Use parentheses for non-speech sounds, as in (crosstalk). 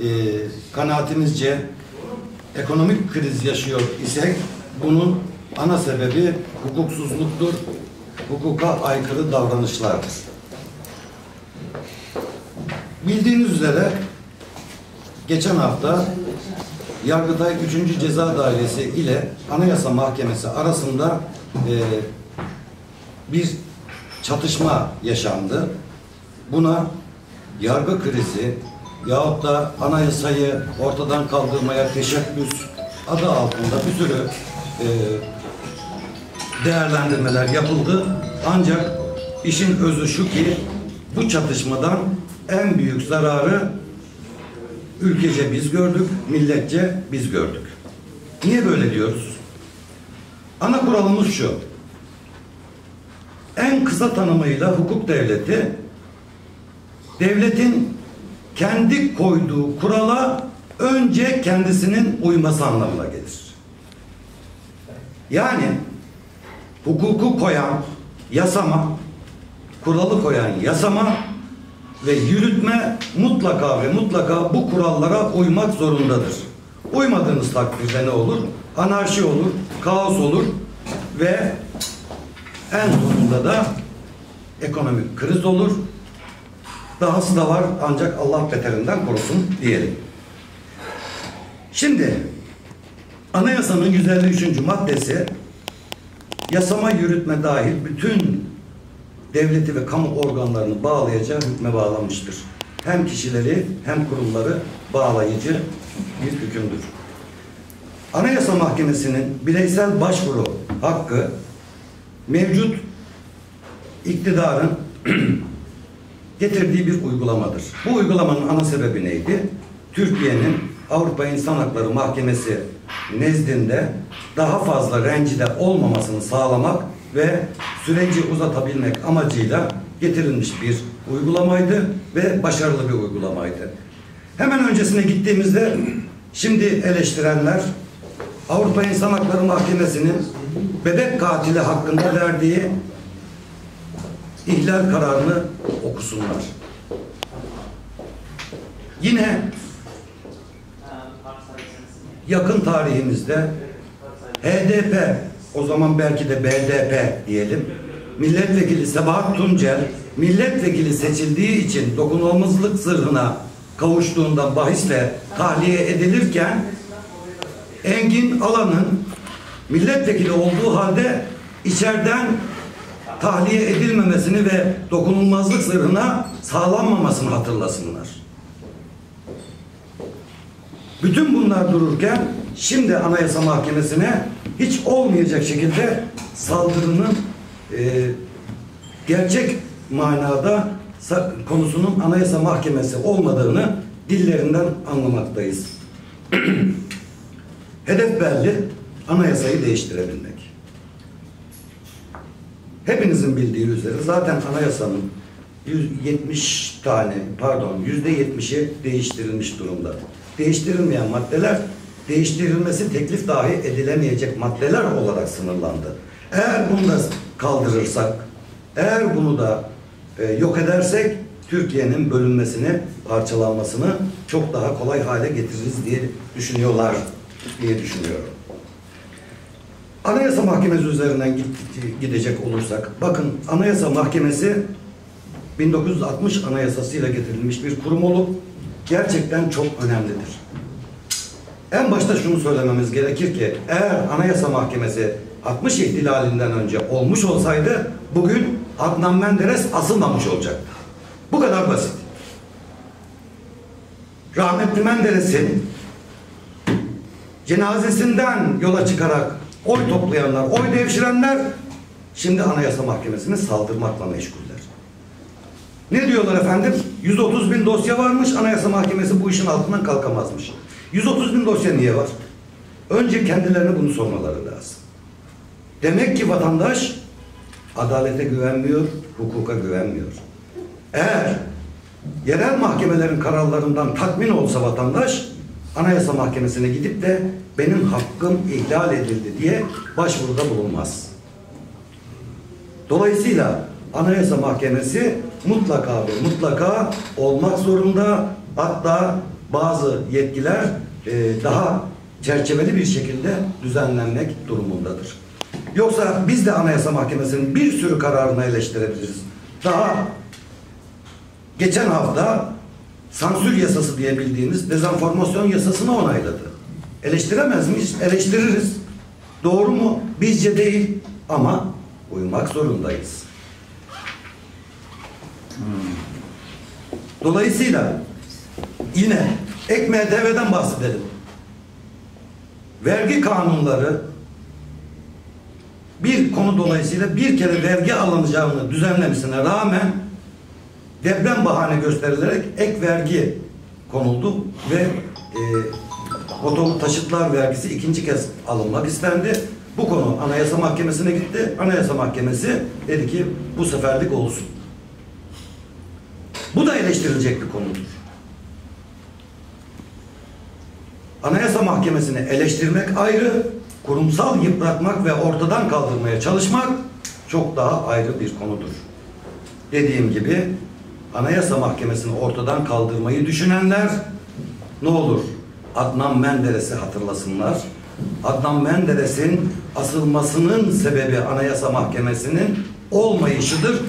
e, kanaatimizce ekonomik kriz yaşıyor isek bunun ana sebebi hukuksuzluktur, hukuka aykırı davranışlardır. Bildiğiniz üzere geçen hafta Yargıtay 3. Ceza Dairesi ile Anayasa Mahkemesi arasında e, bir çatışma yaşandı. Buna yargı krizi yahut da anayasayı ortadan kaldırmaya teşebbüs adı altında bir sürü e, değerlendirmeler yapıldı. Ancak işin özü şu ki bu çatışmadan en büyük zararı ülkece biz gördük, milletçe biz gördük. Niye böyle diyoruz? Ana kuralımız şu. En kısa tanımıyla hukuk devleti devletin kendi koyduğu kurala önce kendisinin uyması anlamına gelir. Yani hukuku koyan yasama, kuralı koyan yasama ve yürütme mutlaka ve mutlaka bu kurallara uymak zorundadır. Uymadığınız takdirde ne olur? Anarşi olur, kaos olur ve en sonunda da ekonomik kriz olur. Dahası da var ancak Allah beterinden korusun diyelim. Şimdi anayasanın 153. maddesi yasama yürütme dahil bütün devleti ve kamu organlarını bağlayacağı hükme bağlanmıştır. Hem kişileri hem kurumları bağlayıcı bir hükümdür. Anayasa Mahkemesi'nin bireysel başvuru hakkı mevcut iktidarın getirdiği bir uygulamadır. Bu uygulamanın ana sebebi neydi? Türkiye'nin Avrupa İnsan Hakları Mahkemesi nezdinde daha fazla rencide olmamasını sağlamak ve süreci uzatabilmek amacıyla getirilmiş bir uygulamaydı ve başarılı bir uygulamaydı. Hemen öncesine gittiğimizde şimdi eleştirenler Avrupa İnsan Hakları Mahkemesi'nin bebek katili hakkında verdiği ihlal kararını okusunlar. Yine yakın tarihimizde HDP, o zaman belki de BDP diyelim, milletvekili Sebahat Tuncel, milletvekili seçildiği için dokunulmazlık zırhına kavuştuğundan bahisle tahliye edilirken Engin Alan'ın milletvekili olduğu halde içeriden tahliye edilmemesini ve dokunulmazlık zırhına sağlanmamasını hatırlasınlar. Bütün bunlar dururken şimdi Anayasa Mahkemesi'ne hiç olmayacak şekilde saldırının e, gerçek manada konusunun Anayasa Mahkemesi olmadığını dillerinden anlamaktayız. (clears throat) Hedef belli, anayasayı değiştirebilmek. Hepinizin bildiği üzere zaten anayasanın 170 tane, pardon yüzde 70'i değiştirilmiş durumda. Değiştirilmeyen maddeler değiştirilmesi teklif dahi edilemeyecek maddeler olarak sınırlandı. Eğer bunu da kaldırırsak, eğer bunu da e, yok edersek Türkiye'nin bölünmesini, parçalanmasını çok daha kolay hale getiririz diye düşünüyorlar diye düşünüyorum. Anayasa Mahkemesi üzerinden gidecek olursak, bakın Anayasa Mahkemesi 1960 Anayasasıyla getirilmiş bir kurum olup gerçekten çok önemlidir. En başta şunu söylememiz gerekir ki eğer Anayasa Mahkemesi 60 ihtilalinden önce olmuş olsaydı bugün Adnan Menderes asılmamış olacaktı. Bu kadar basit. Rahmetli Menderes'in cenazesinden yola çıkarak oy toplayanlar, oy devşirenler şimdi Anayasa Mahkemesi'ne saldırmakla meşguller. Ne diyorlar efendim? 130 bin dosya varmış, Anayasa Mahkemesi bu işin altından kalkamazmış. 130 bin dosya niye var? Önce kendilerine bunu sormaları lazım. Demek ki vatandaş adalete güvenmiyor, hukuka güvenmiyor. Eğer yerel mahkemelerin kararlarından tatmin olsa vatandaş Anayasa Mahkemesi'ne gidip de benim hakkım ihlal edildi diye başvuruda bulunmaz. Dolayısıyla Anayasa Mahkemesi mutlaka ve mutlaka olmak zorunda hatta bazı yetkiler e, daha çerçeveli bir şekilde düzenlenmek durumundadır. Yoksa biz de Anayasa Mahkemesi'nin bir sürü kararını eleştirebiliriz. Daha geçen hafta sansür yasası diye bildiğimiz dezenformasyon yasasını onayladı. Eleştiremez miyiz? Eleştiririz. Doğru mu? Bizce değil ama uymak zorundayız. Dolayısıyla yine ek MTV'den bahsedelim. Vergi kanunları bir konu dolayısıyla bir kere vergi alınacağını düzenlemesine rağmen deprem bahane gösterilerek ek vergi konuldu ve e, motorlu taşıtlar vergisi ikinci kez alınmak istendi. Bu konu Anayasa Mahkemesi'ne gitti. Anayasa Mahkemesi dedi ki bu seferlik olsun. Bu da eleştirilecek bir konudur. Anayasa Mahkemesi'ni eleştirmek ayrı, kurumsal yıpratmak ve ortadan kaldırmaya çalışmak çok daha ayrı bir konudur. Dediğim gibi Anayasa Mahkemesi'ni ortadan kaldırmayı düşünenler ne olur Adnan Menderes'i hatırlasınlar. Adnan Menderes'in asılmasının sebebi Anayasa Mahkemesi'nin olmayışıdır.